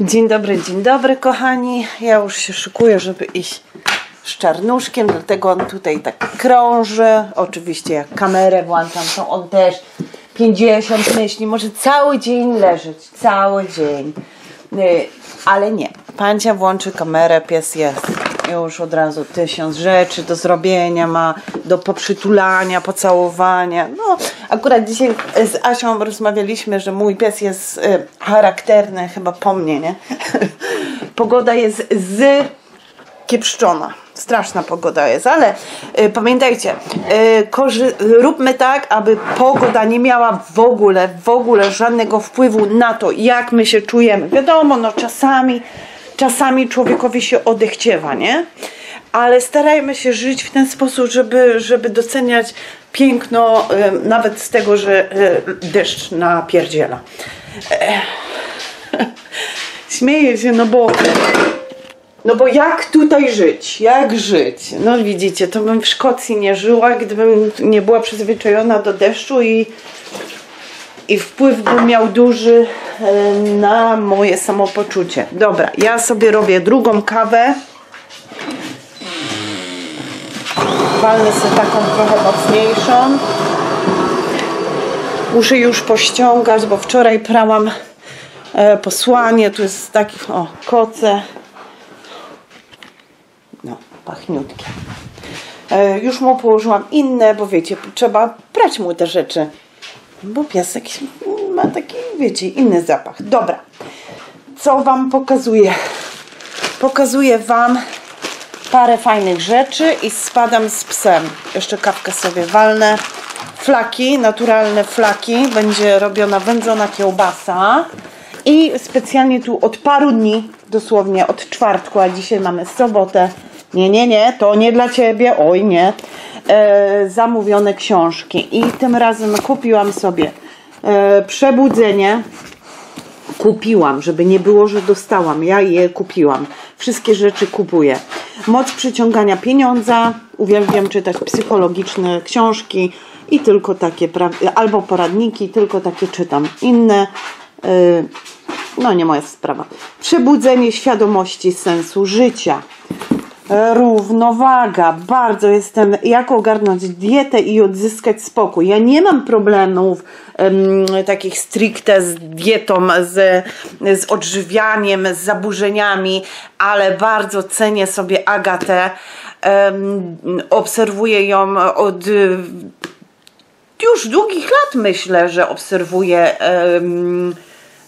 Dzień dobry, dzień dobry kochani. Ja już się szykuję, żeby iść z czarnuszkiem, dlatego on tutaj tak krąży. Oczywiście jak kamerę włączam, to on też 50 myśli, może cały dzień leżeć, cały dzień. Y, Ale nie, pancia włączy kamerę, pies jest. Już od razu tysiąc rzeczy do zrobienia ma, do poprzytulania, pocałowania. No, akurat dzisiaj z Asią rozmawialiśmy, że mój pies jest y, charakterny, chyba po mnie, nie? Pogoda jest z kiepszczona. Straszna pogoda jest, ale y, pamiętajcie, y, róbmy tak, aby pogoda nie miała w ogóle, w ogóle żadnego wpływu na to, jak my się czujemy. Wiadomo, no czasami, czasami człowiekowi się odechciewa, nie? Ale starajmy się żyć w ten sposób, żeby, żeby doceniać piękno nawet z tego, że y, deszcz napierdziela. Śmieję się, no bo no bo jak tutaj żyć? Jak żyć? No widzicie, to bym w Szkocji nie żyła, gdybym nie była przyzwyczajona do deszczu i, i wpływ by miał duży e, na moje samopoczucie. Dobra, ja sobie robię drugą kawę. Walnę sobie taką trochę mocniejszą. Muszę już pościągać, bo wczoraj prałam e, posłanie. Tu jest taki, o, koce. No, pachniutkie. E, już mu położyłam inne, bo wiecie, trzeba prać mu te rzeczy. Bo piesek ma taki, wiecie, inny zapach. Dobra. Co wam pokazuję? Pokazuję wam parę fajnych rzeczy i spadam z psem. Jeszcze kawkę sobie walnę. Flaki, naturalne flaki. Będzie robiona wędzona kiełbasa. I specjalnie tu od paru dni, dosłownie od czwartku, a dzisiaj mamy sobotę. Nie, nie, nie, to nie dla ciebie, oj nie. E, zamówione książki. I tym razem kupiłam sobie e, Przebudzenie. Kupiłam, żeby nie było, że dostałam. Ja je kupiłam. Wszystkie rzeczy kupuję. Moc przyciągania pieniądza. Uwielbiam czytać psychologiczne książki i tylko takie, albo poradniki, tylko takie czytam. Inne Yy, no nie moja sprawa. Przebudzenie świadomości sensu życia. E, Równowaga. Bardzo jestem, jak ogarnąć dietę i odzyskać spokój. Ja nie mam problemów em, takich stricte z dietą, z, z odżywianiem, z zaburzeniami, ale bardzo cenię sobie Agatę. Em, obserwuję ją od już długich lat myślę, że obserwuję em,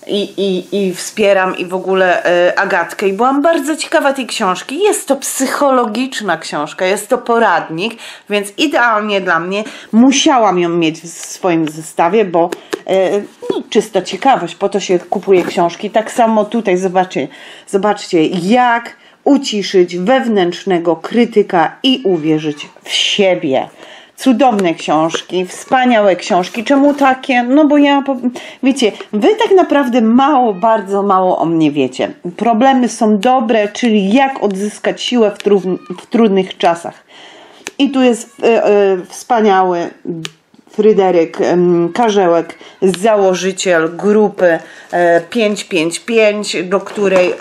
i, i, i wspieram i w ogóle e, Agatkę i byłam bardzo ciekawa tej książki. Jest to psychologiczna książka, jest to poradnik, więc idealnie dla mnie musiałam ją mieć w swoim zestawie, bo e, no, czysta ciekawość, po to się kupuje książki. Tak samo tutaj zobaczcie, zobaczcie jak uciszyć wewnętrznego krytyka i uwierzyć w siebie. Cudowne książki, wspaniałe książki. Czemu takie? No bo ja, wiecie, wy tak naprawdę mało, bardzo mało o mnie wiecie. Problemy są dobre, czyli jak odzyskać siłę w, w trudnych czasach. I tu jest e, e, wspaniały Fryderyk Karzełek, założyciel grupy e, 555, do której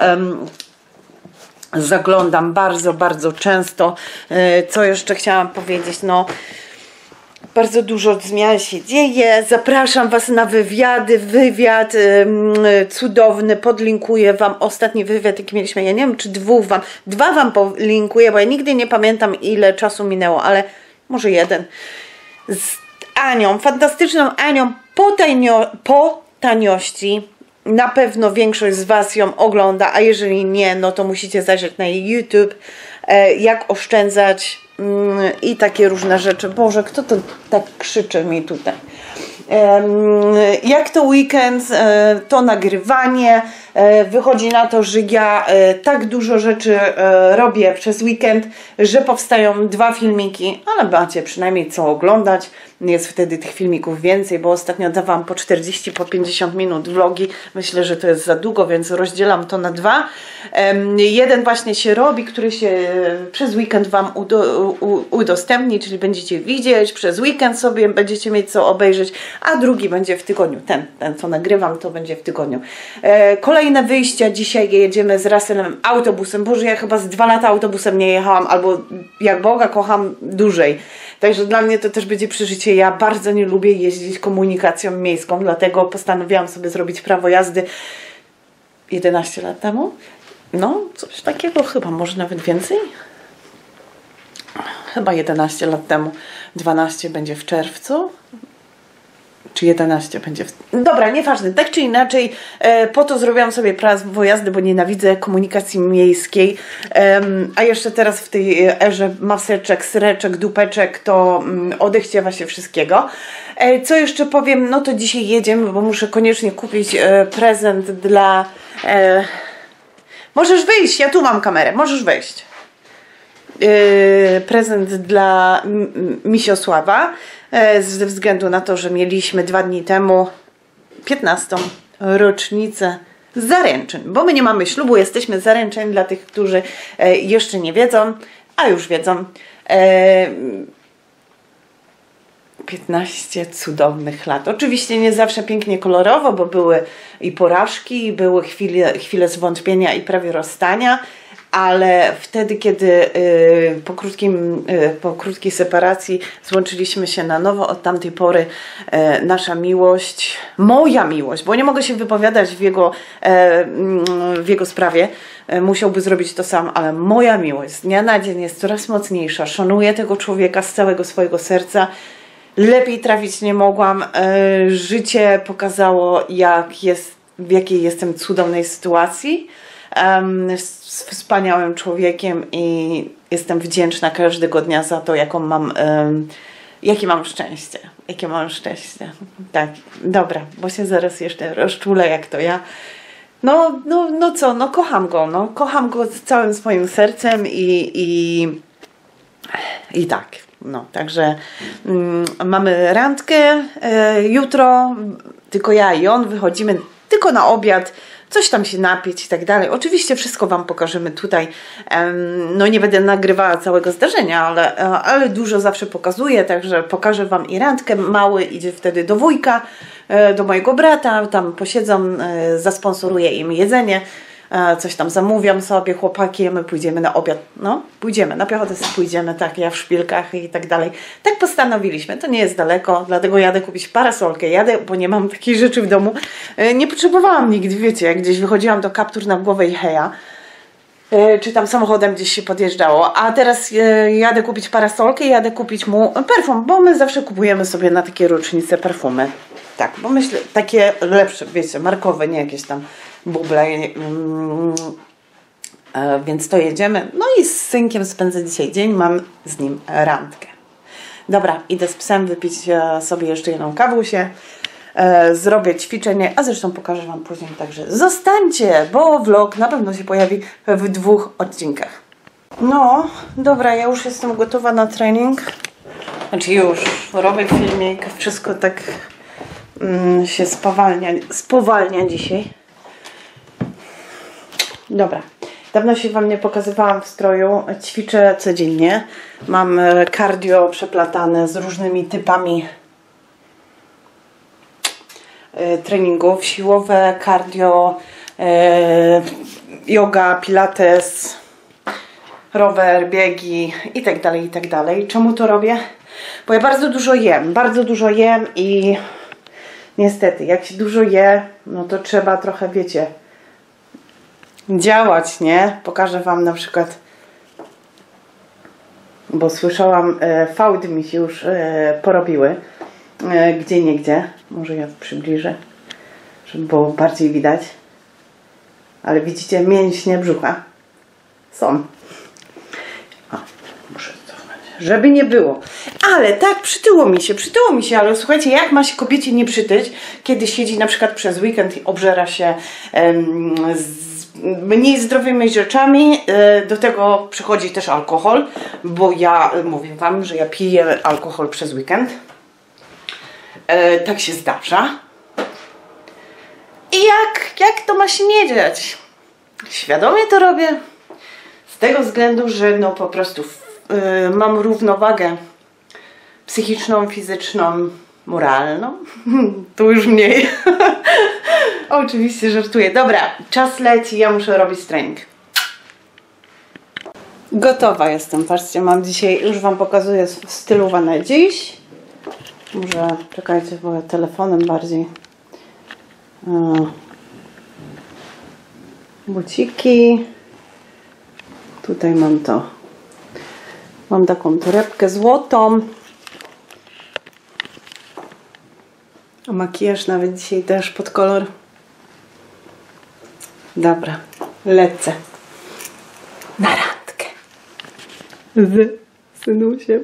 zaglądam bardzo, bardzo często. E, Co jeszcze chciałam powiedzieć? No, bardzo dużo zmian się dzieje. Zapraszam Was na wywiady. Wywiad cudowny. Podlinkuję Wam ostatni wywiad, jaki mieliśmy. Ja nie wiem, czy dwóch Wam, dwa Wam polinkuję, bo ja nigdy nie pamiętam, ile czasu minęło, ale może jeden. Z Anią, fantastyczną Anią po, tajnio, po taniości. Na pewno większość z Was ją ogląda, a jeżeli nie, no to musicie zajrzeć na jej YouTube, e, jak oszczędzać mm, i takie różne rzeczy. Boże, kto to tak krzyczy mi tutaj? Jak to weekend, e, to nagrywanie. e, Wychodzi na to, że ja e, tak dużo rzeczy robię przez weekend, że powstają dwa filmiki, ale macie przynajmniej co oglądać. Jest wtedy tych filmików więcej, bo ostatnio dawałam po 40, po 50 minut vlogi. Myślę, że to jest za długo, więc rozdzielam to na dwa. Jeden właśnie się robi, który się przez weekend Wam udostępni, czyli będziecie widzieć, przez weekend sobie będziecie mieć co obejrzeć, a drugi będzie w tygodniu. Ten, ten co nagrywam, to będzie w tygodniu. E, kolejne wyjścia. Dzisiaj jedziemy z Russellem autobusem. Boże, ja chyba z dwa lata autobusem nie jechałam, albo jak Boga kocham dłużej. Także dla mnie to też będzie przeżycie. Ja bardzo nie lubię jeździć komunikacją miejską, dlatego postanowiłam sobie zrobić prawo jazdy 11 lat temu. No, coś takiego chyba, może nawet więcej. Chyba 11 lat temu. 12 będzie w czerwcu. Czy 11 będzie w... Dobra, nieważne. Tak czy inaczej, e, po to zrobiłam sobie prawo jazdy, bo nienawidzę komunikacji miejskiej. E, a jeszcze teraz w tej erze maseczek, sreczek, dupeczek, to mm, odechciewa się wszystkiego. E, co jeszcze powiem? No to dzisiaj jedziemy, bo muszę koniecznie kupić e, prezent dla... E, możesz wyjść, ja tu mam kamerę, możesz wejść. E, prezent dla Misiosława ze względu na to, że mieliśmy dwa dni temu 15. rocznicę zaręczyn, bo my nie mamy ślubu, jesteśmy zaręczeni dla tych, którzy e, jeszcze nie wiedzą, a już wiedzą. 15 cudownych lat. Oczywiście nie zawsze pięknie kolorowo, bo były i porażki, były chwile, chwile zwątpienia i prawie rozstania, ale wtedy, kiedy y, po, krótkim, y, po krótkiej separacji złączyliśmy się na nowo, od tamtej pory y, nasza miłość, moja miłość, bo nie mogę się wypowiadać w jego, w jego sprawie, musiałby zrobić to sam, ale moja miłość z dnia na dzień jest coraz mocniejsza. Szanuję tego człowieka z całego swojego serca. Lepiej trafić nie mogłam. Życie pokazało, jak jest, w jakiej jestem cudownej sytuacji wspaniałym człowiekiem i jestem wdzięczna każdego dnia za to, jaką mam, jakie mam szczęście. Jakie mam szczęście. Tak, dobra, bo się zaraz jeszcze rozczulę, jak to ja. No, no, no co, no kocham go, no kocham go z całym swoim sercem i, i, i tak. No, także mm, mamy randkę y, jutro, tylko ja i on wychodzimy tylko na obiad coś tam się napić i tak dalej. Oczywiście wszystko Wam pokażemy tutaj. No nie będę nagrywała całego zdarzenia, ale, ale dużo zawsze pokazuję, także pokażę Wam i randkę. Mały idzie wtedy do wujka, e, do mojego brata, tam posiedzą, e, zasponsoruję im jedzenie coś tam zamówiam sobie, chłopaki, my pójdziemy na obiad. No, pójdziemy, na piechotę pójdziemy, tak, ja w szpilkach i tak dalej. Tak postanowiliśmy, to nie jest daleko, dlatego jadę kupić parasolkę, jadę, bo nie mam takiej rzeczy w domu. E, nie potrzebowałam nigdy, wiecie, jak gdzieś wychodziłam do kaptur na głowę i heja, e, czy tam samochodem gdzieś się podjeżdżało. A teraz e, jadę kupić parasolkę i jadę kupić mu perfum, bo my zawsze kupujemy sobie na takie rocznice perfumy. Tak, bo myślę, takie lepsze, wiecie, markowe, nie jakieś tam buble. Mm, e, więc to jedziemy. No i z synkiem spędzę dzisiaj dzień. Mam z nim randkę. Dobra, idę z psem wypić e, sobie jeszcze jedną kawusię. E, zrobię ćwiczenie, a zresztą pokażę Wam później. Także zostańcie, bo vlog na pewno się pojawi w dwóch odcinkach. No, dobra, ja już jestem gotowa na trening. Znaczy już, robię filmik, wszystko tak mm, się spowalnia, spowalnia dzisiaj. Dobra. Dawno się Wam nie pokazywałam w stroju. Ćwiczę codziennie. Mam e, cardio przeplatane z różnymi typami e, treningów. Siłowe, cardio, e, yoga, pilates, rower, biegi itd., tak itd. Tak Czemu to robię? Bo ja bardzo dużo jem. Bardzo dużo jem i niestety, jak się dużo je, no to trzeba trochę, wiecie, działać, nie? Pokażę Wam na przykład, bo słyszałam, e, fałdy mi się już e, porobiły, e, gdzie nie gdzie. Może ja przybliżę, żeby było bardziej widać. Ale widzicie, mięśnie brzucha są. O, muszę cofnąć, żeby nie było. Ale tak, przytyło mi się, przytyło mi się, ale słuchajcie, jak ma się kobiecie nie przytyć, kiedy siedzi na przykład przez weekend i obżera się z mniej zdrowymi rzeczami. E, do tego przychodzi też alkohol, bo ja mówię Wam, że ja piję alkohol przez weekend. E, tak się zdarza. I jak, jak to ma się nie dziać? Świadomie to robię. Z tego względu, że no po prostu e, mam równowagę psychiczną, fizyczną moralną. tu już mniej. Oczywiście żartuję. Dobra, czas leci, ja muszę robić trening. Gotowa jestem. Patrzcie, mam dzisiaj, już Wam pokazuję stylowane dziś. Może czekajcie, bo ja telefonem bardziej. E, buciki. Tutaj mam to. Mam taką torebkę złotą. A makijaż nawet dzisiaj też pod kolor. Dobra, lecę. Na randkę. Z synusiem.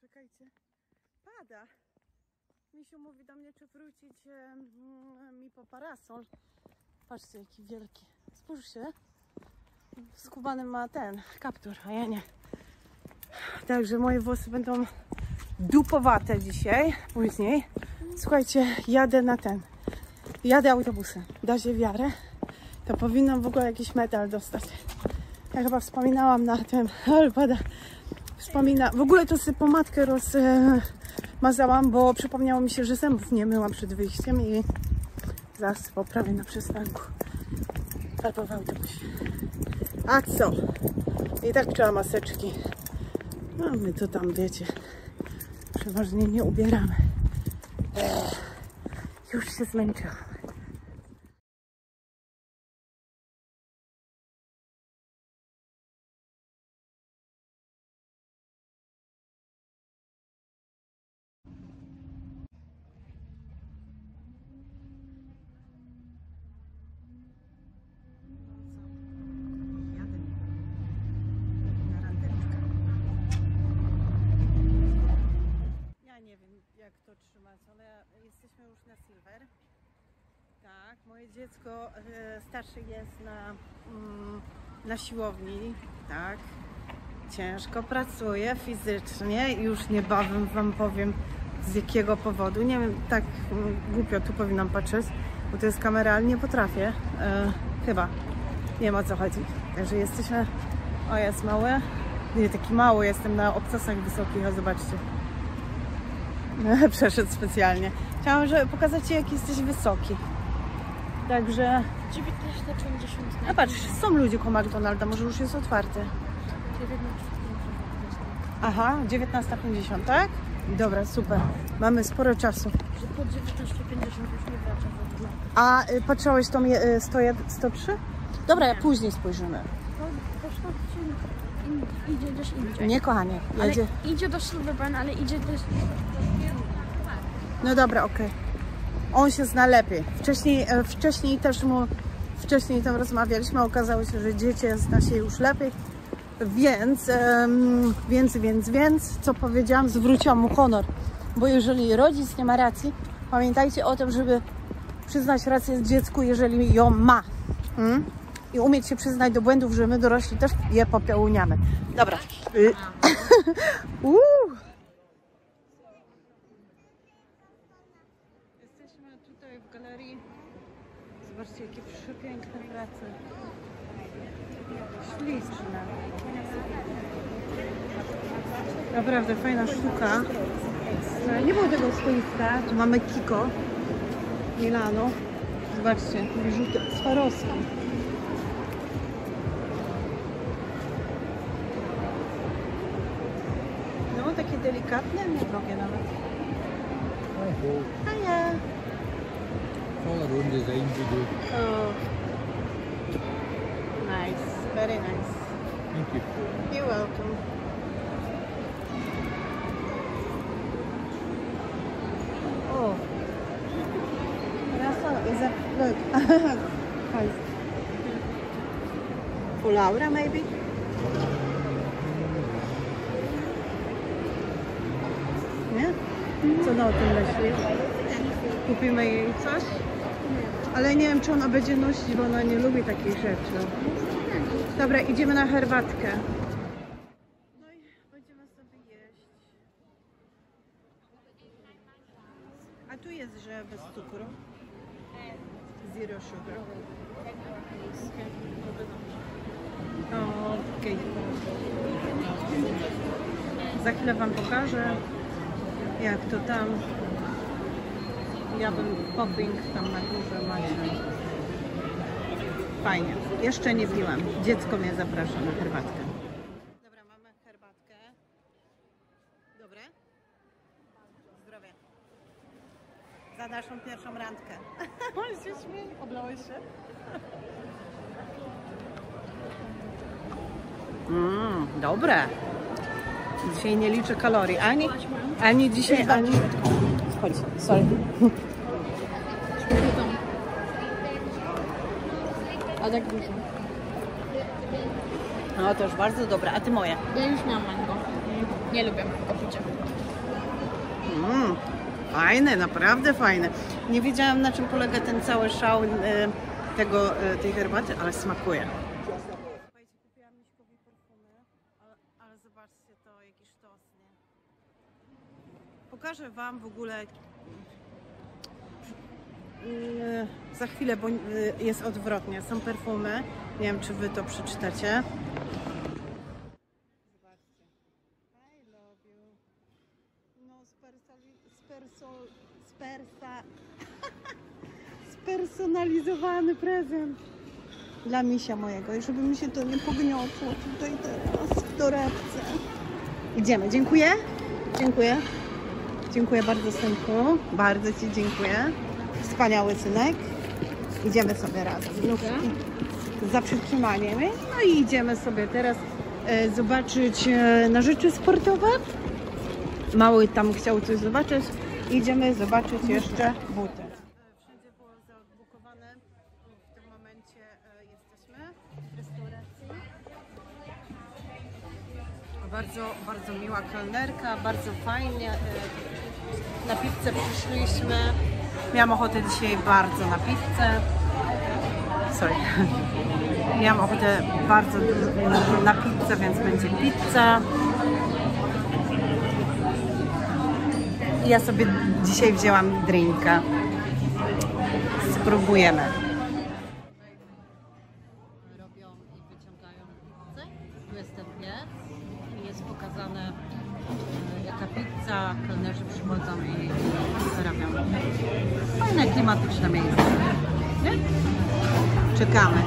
Czekajcie. Pada. Misiu mówi do mnie, czy wrócić e, mi po parasol. Patrzcie, jaki wielki. Spójrzcie. Skubany ma ten kaptur, a ja nie. Także moje włosy będą dupowate dzisiaj, później. Słuchajcie, jadę na ten. Jadę autobusem. Da się wiarę. To powinnam w ogóle jakiś medal dostać. Ja chyba wspominałam na tym, ale pada. Wspomina. W ogóle to sobie pomadkę rozmazałam, bo przypomniało mi się, że zębów nie myłam przed wyjściem i zaraz poprawię na przystanku. Albo w autobusie. A co? I tak trzeba maseczki. No my to tam wiecie. Przeważnie nie ubieramy. Już się zmęczyłam. Jadę na randeczkę. Ja nie wiem jak to trzymać, ale jesteśmy już na Silver. Tak, moje dziecko e, starsze jest na, mm, na siłowni, tak. Ciężko pracuje fizycznie, już niebawem Wam powiem z jakiego powodu. Nie wiem, tak mm, głupio tu powinnam patrzeć, bo to jest kamera, ale nie potrafię. E, chyba. Nie wiem o co chodzi. Także jesteśmy... O, jest mały. Nie, taki mały jestem na obcasach wysokich, a zobaczcie. Przeszedł specjalnie. Chciałam że pokazać Ci, jak jesteś wysoki. Także... 19 na 50 A patrz, są ludzie koło McDonalda, może już jest otwarty. Aha, 19.50, tak? Dobra, super. Mamy sporo czasu. Po 19.50 już nie wraca. A y, patrzałeś tą y, 100, 103? Dobra, później spojrzymy. To idzie gdzieś indziej. Nie, kochanie. ale idzie do Silverburn, ale idzie też... No dobra, okej. On się zna lepiej. Wcześniej, e, wcześniej też mu, wcześniej tam rozmawialiśmy, okazało się, że dziecię zna się już lepiej. Więc, więc, więc, więc, co powiedziałam, zwróciłam mu honor. Bo jeżeli rodzic nie ma racji, pamiętajcie o tym, żeby przyznać rację dziecku, jeżeli ją ma. Mm? I umieć się przyznać do błędów, że my dorośli też je popełniamy. Dobra. Y-. Jesteśmy tutaj w galerii. Zobaczcie, jakie przepiękne prace. Śliczne. Naprawdę fajna sztuka. No, Nie było tego stoiska. Tu mamy Kiko. Milano. Zobaczcie, biżuty Swarowski. No, takie delikatne, niedrogie nawet. Hiya. all our own designs we do. Oh. Nice, very nice. Thank you. You're welcome. Oh. That's all, is that, look. Guys. For Laura maybe? Nie? Co na o tym myślisz? Kupimy jej coś? Ale nie wiem, czy ona będzie nosić, bo ona nie lubi takich rzeczy. Dobra, idziemy na herbatkę. No i będziemy sobie jeść. A tu jest, że bez cukru. Zero sugar. Okej. Za chwilę Wam pokażę. jak to tam. Ja bym popping tam na górze macie. Fajnie. Jeszcze nie piłam. Dziecko mnie zaprasza na herbatkę. Dobra, mamy herbatkę. Dobre? Zdrowie. Za naszą pierwszą randkę. Oj, się śmieje. Oblałeś się? Mmm, dobre. Dzisiaj nie liczę kalorii. Ani, ani dzisiaj, ani... Chodź, sorry. A tak dużo. No to już bardzo dobre. A ty moje? Ja już miałam mango. Nie lubię opicia. Mmm, fajne, naprawdę fajne. Nie wiedziałam na czym polega ten cały szał e, tego, e, tej herbaty, ale smakuje. Słuchajcie, kupiłam Miśkowi perfumy, ale, ale zobaczcie to, jaki sztos, nie? Pokażę Wam w ogóle mm, za chwilę, bo y, jest odwrotnie. Są perfumy. Nie wiem, czy Wy to przeczytacie. Zobaczcie. I love you. No, spersonalizowany prezent dla misia mojego i żeby mi się to nie pogniotło tutaj teraz w torebce. Idziemy. Dziękuję. Dziękuję. Dziękuję bardzo, synku. Bardzo Ci dziękuję. Wspaniały synek. Idziemy sobie razem. No, za przytrzymaniem. No i idziemy sobie teraz e, zobaczyć e, na rzeczy sportowe. Mały tam chciał coś zobaczyć. Idziemy zobaczyć jeszcze buty. Wszędzie było zabukowane. W tym momencie e, jesteśmy w restauracji. Bardzo, bardzo miła kelnerka, bardzo fajnie. Na pizzę przyszliśmy. Miałam ochotę dzisiaj bardzo na pizzę. Sorry. Miałam ochotę bardzo na pizzę, więc będzie pizza. Ja sobie dzisiaj wzięłam drinka. Spróbujemy. robią i wyciągają pizzę. Tu jest ten jest pokazane pizza, kelnerzy przychodzą i robią. Fajne, klimatyczne miejsce. Nie? Czekamy.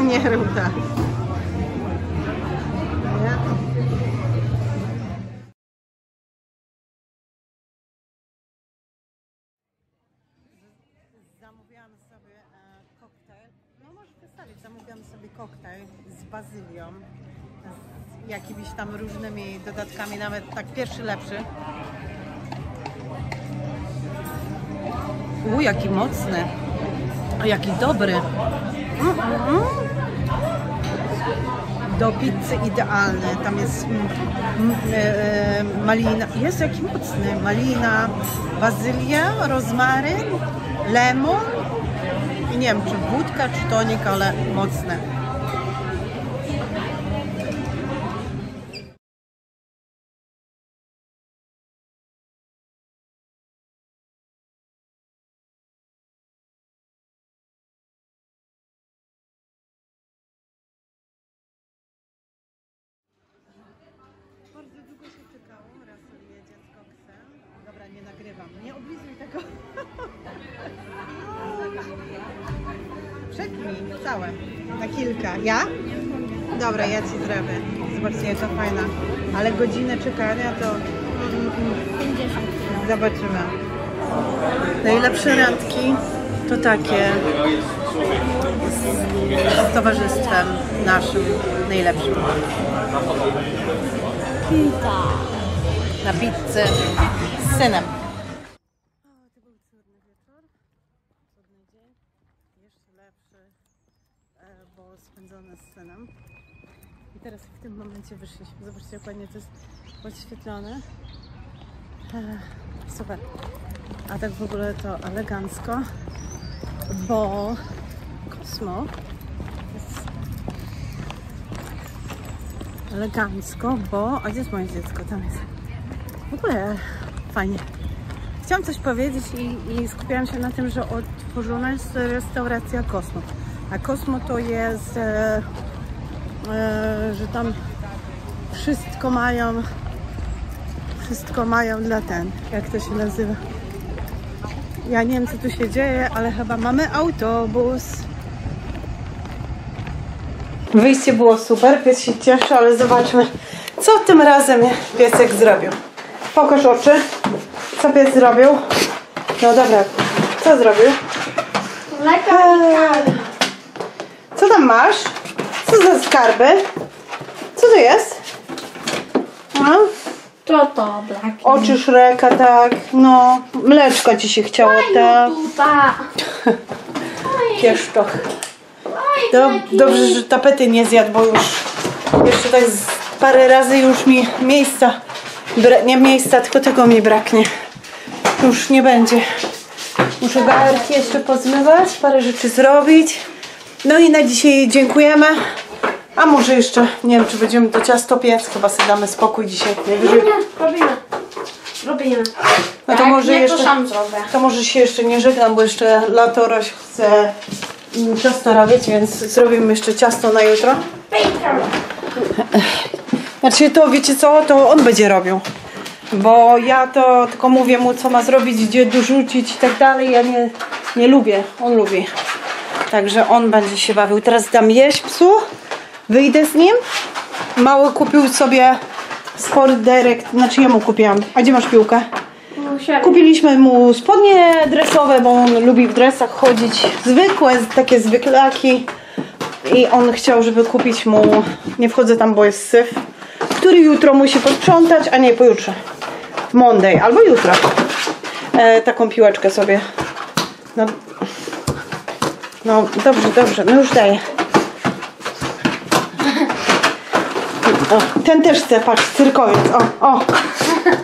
Nie rób tak. Dodatkami, nawet tak pierwszy lepszy. U, jaki mocny. O, jaki dobry. Mm, mm. Do pizzy idealny. Tam jest mm, mm, e, e, malina. Jest jaki mocny. Malina, bazylia, rozmaryn, lemon. I nie wiem, czy wódka, czy tonik, ale mocne. Nagrywam. Nie oblizuj tego. Przetnij całe. Na kilka. Ja? Dobra, ja ci zrobię. Zobaczcie, jaka fajna. Ale godzinę czekania to... 50. Zobaczymy. Najlepsze randki to takie z, z towarzystwem naszym najlepszym. Pizza. Na pizzy z synem. to był cudny wieczór, cudny dzień, jeszcze lepszy, e, bo spędzony z synem. I teraz w tym momencie wyszliśmy. Zobaczcie, jak ładnie to jest podświetlone. E, Super. A tak w ogóle to elegancko, bo Kosmo jest elegancko, bo... A gdzie jest moje dziecko? Tam jest. W ogóle fajnie. Chciałam coś powiedzieć i, i skupiałam się na tym, że otworzona jest restauracja Kosmo. A Kosmo to jest, e, że tam wszystko mają Wszystko mają dla ten, jak to się nazywa. Ja nie wiem, co tu się dzieje, ale chyba mamy autobus. Wyjście było super, pies się cieszy, ale zobaczmy, co tym razem piesek zrobił. Pokaż oczy. Co pies zrobił? No dobra, co zrobił? Mleko kawa. Co tam masz? Co za skarby? Co to jest? No, To to, Black. oczy Szreka, tak. No, mleczko ci się chciało, tak. Pieszczoch. Do, dobrze, że tapety nie zjadł, bo już jeszcze tak z parę razy już mi miejsca, nie miejsca, tylko tego mi braknie. Już nie będzie. Muszę galerki jeszcze pozmywać, parę rzeczy zrobić. No i na dzisiaj dziękujemy. A może jeszcze, nie wiem czy będziemy to ciasto piec, chyba sobie damy spokój dzisiaj. Najwyżej. Robimy. Robimy. No to Jak może jeszcze, to sam zrobię. to może się jeszcze nie żegnam, bo jeszcze Latoroś chce mm, ciasto robić, więc zrobimy jeszcze ciasto na jutro. Znaczy to wiecie co, to on będzie robił. Bo ja to tylko mówię mu co ma zrobić, gdzie dorzucić i tak dalej. Ja nie, nie lubię, on lubi. Także on będzie się bawił. Teraz dam jeść psu, wyjdę z nim. Mały kupił sobie Sport Direct, znaczy ja mu kupiłam. A gdzie masz piłkę? Kupiliśmy mu spodnie dresowe, bo on lubi w dresach chodzić. Zwykłe, takie zwyklaki. I on chciał, żeby kupić mu, nie wchodzę tam, bo jest syf, który jutro musi posprzątać, a nie pojutrze. Monday albo jutro. E, taką piłeczkę sobie. No, no dobrze, dobrze, no już daję. O, ten też chce, patrz, cyrkowiec. O, o.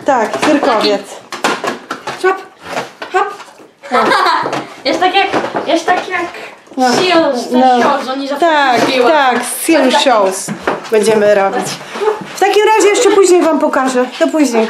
Tak, cyrkowiec. Hop. Hop. Jest tak jak, jest tak jak No. Seals, No. shows, oni zawsze Tak, tak, seal shows będziemy robić. W takim razie jeszcze później Wam pokażę. Do później.